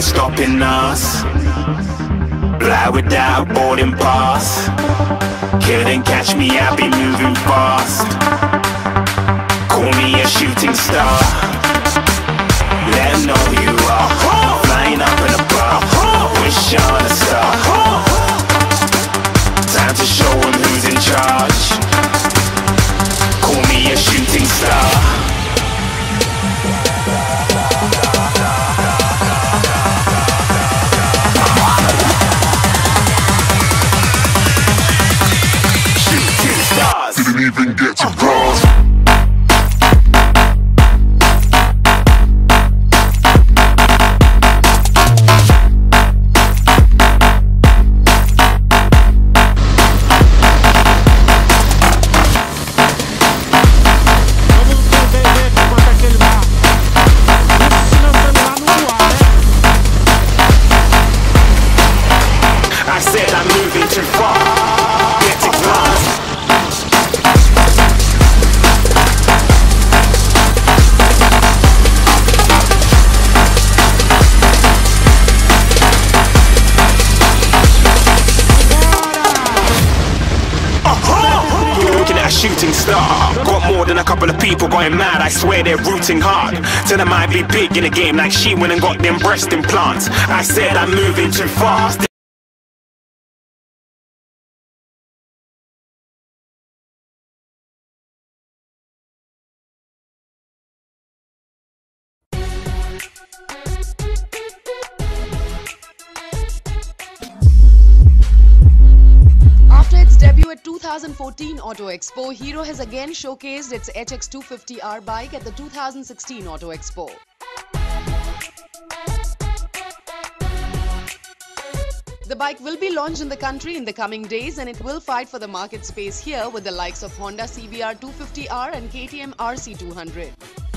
no stopping us. Fly without boarding pass. Couldn't catch me, I'll be moving fast. Call me a shooting star. Let 'em know who you are. Flying up in a bar. Wish on a star. Time to show 'em who's in charge. Call me a shooting star. Stars. Didn't even swear they're rooting hard. Said I might be big in the game, like she went and got them breast implants. I said I'm moving too fast. 2014 Auto Expo, Hero has again showcased its HX250R bike at the 2016 Auto Expo. The bike will be launched in the country in the coming days and it will fight for the market space here with the likes of Honda CBR 250R and KTM RC200.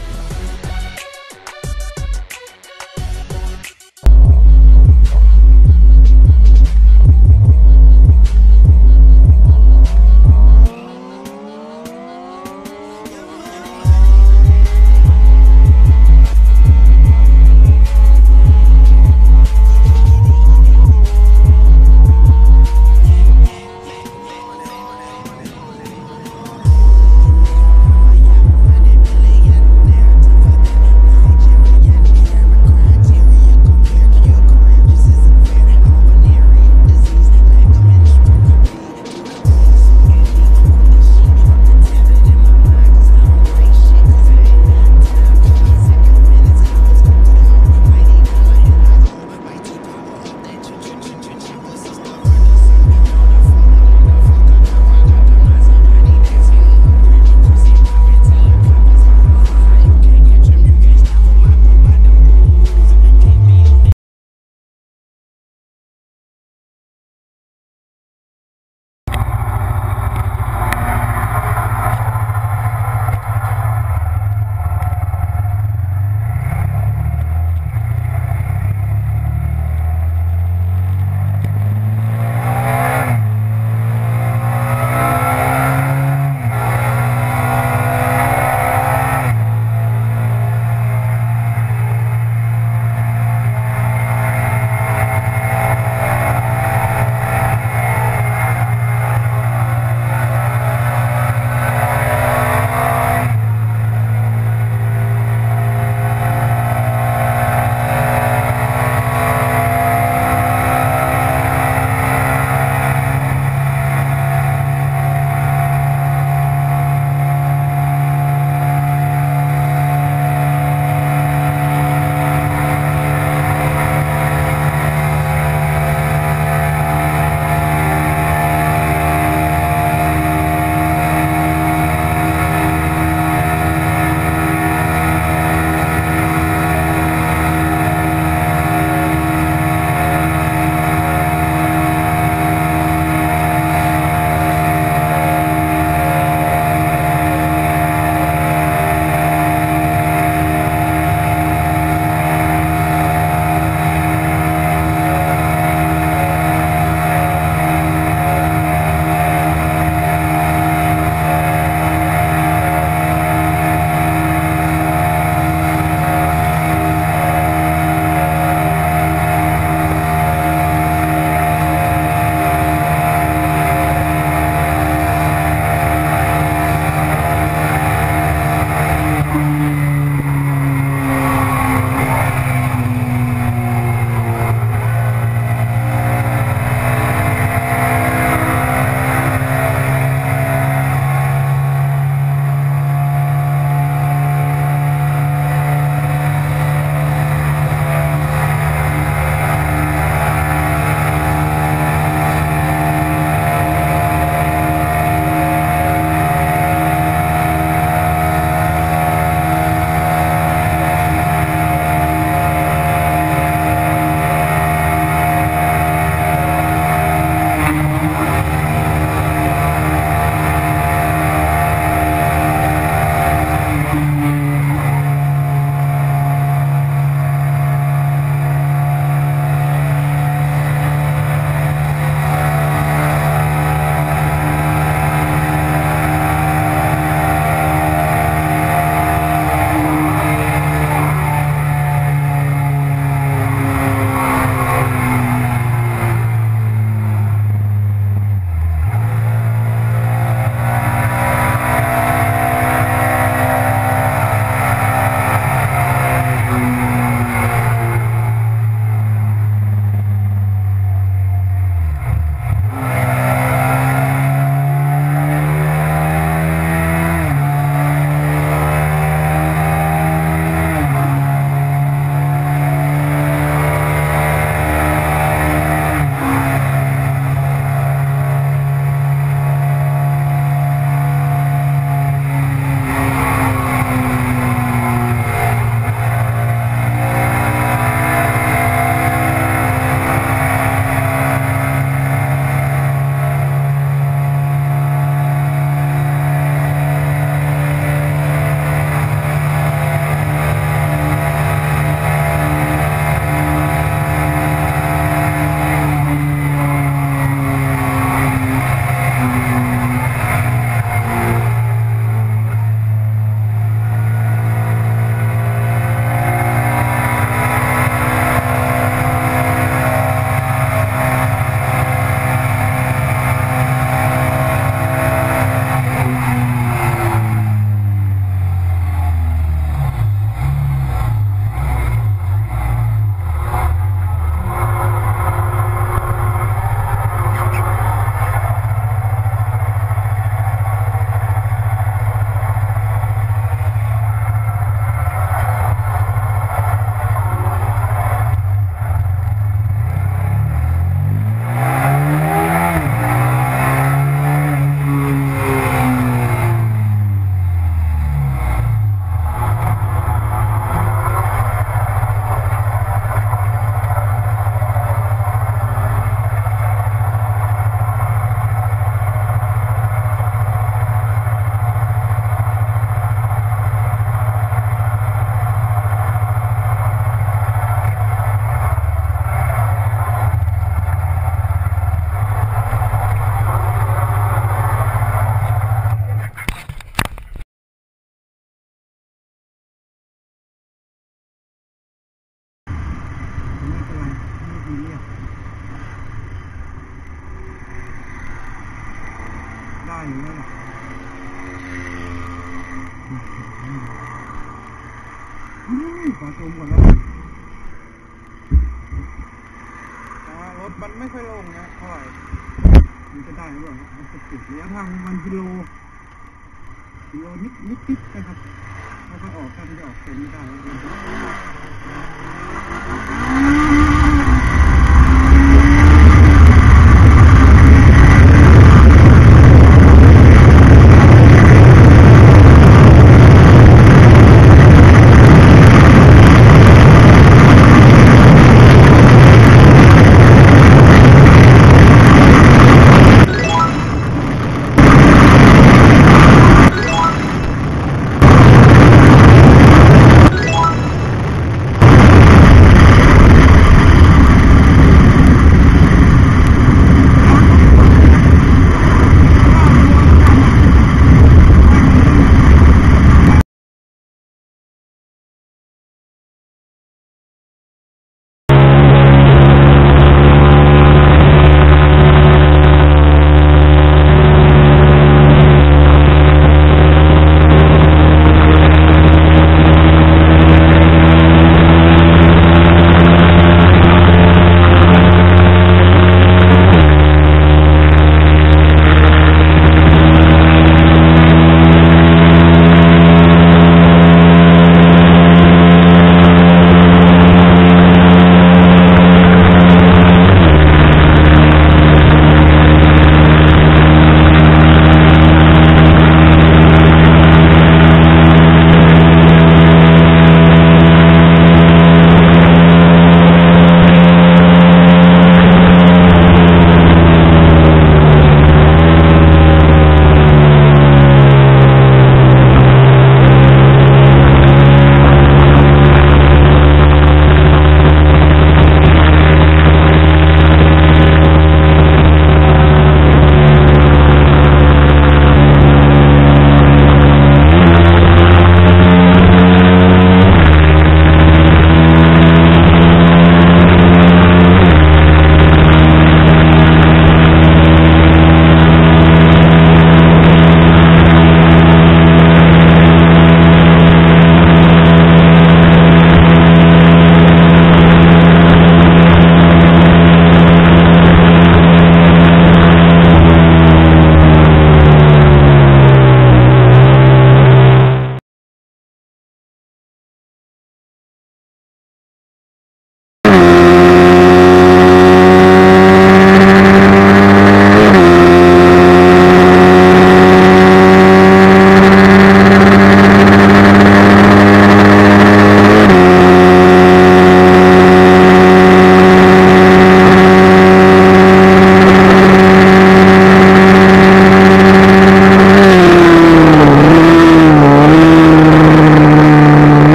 ที่ออกเป็นไม่ได้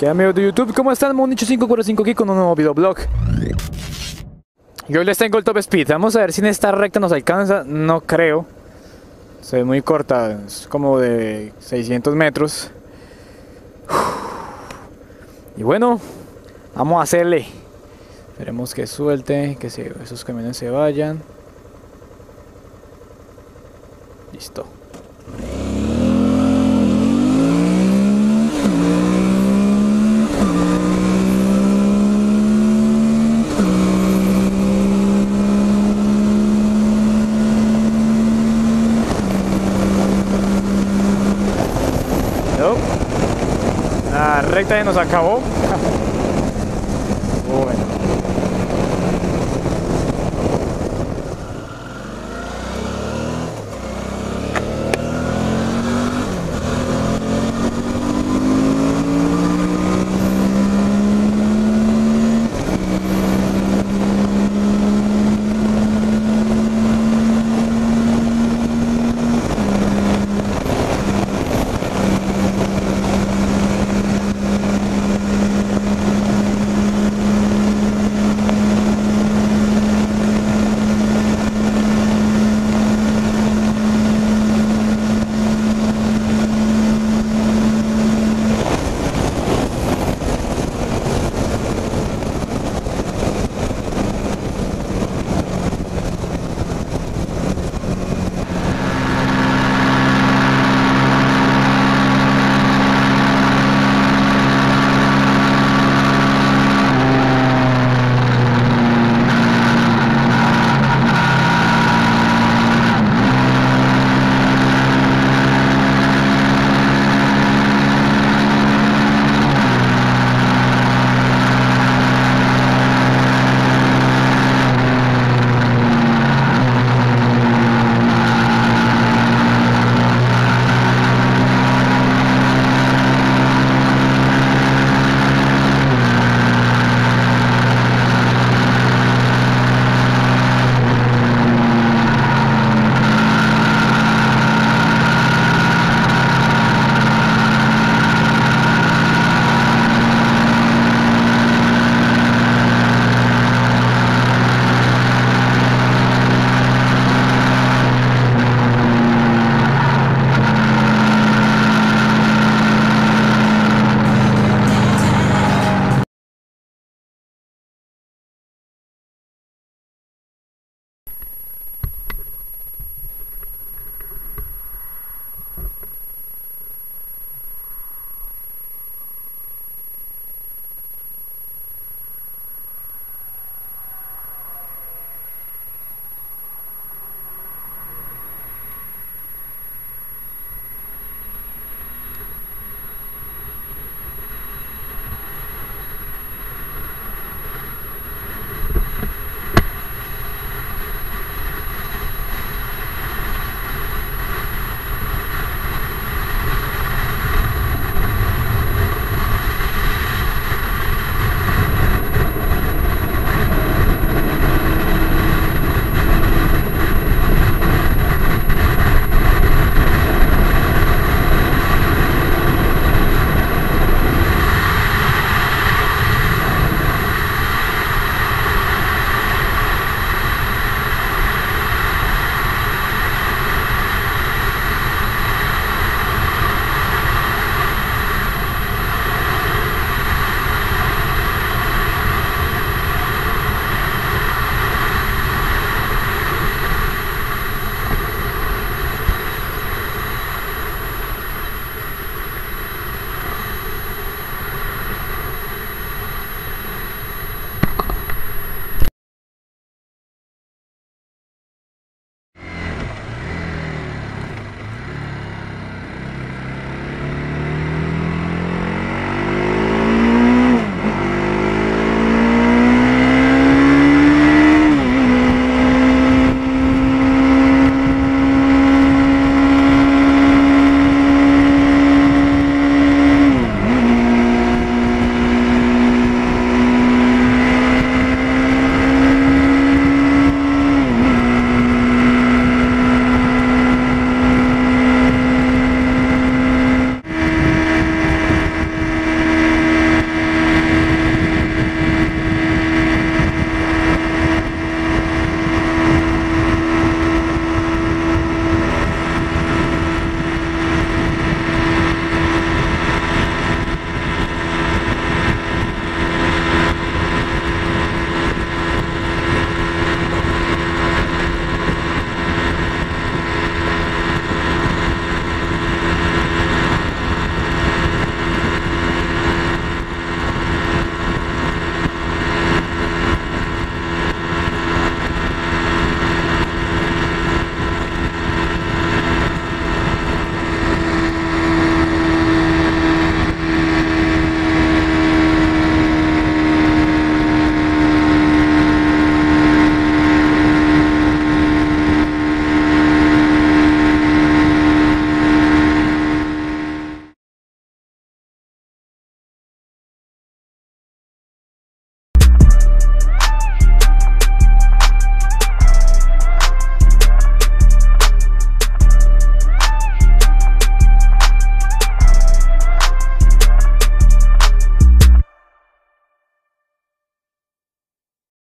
¿Qué amigos de YouTube? ¿Cómo están? Monicho545 aquí con un nuevo videoblog. Yo les tengo el top speed. Vamos a ver si en esta recta nos alcanza. No creo. Se ve muy corta. Es como de 600 metros. Y bueno, vamos a hacerle. Esperemos que suelte, que esos camiones se vayan. Listo. ten acabou.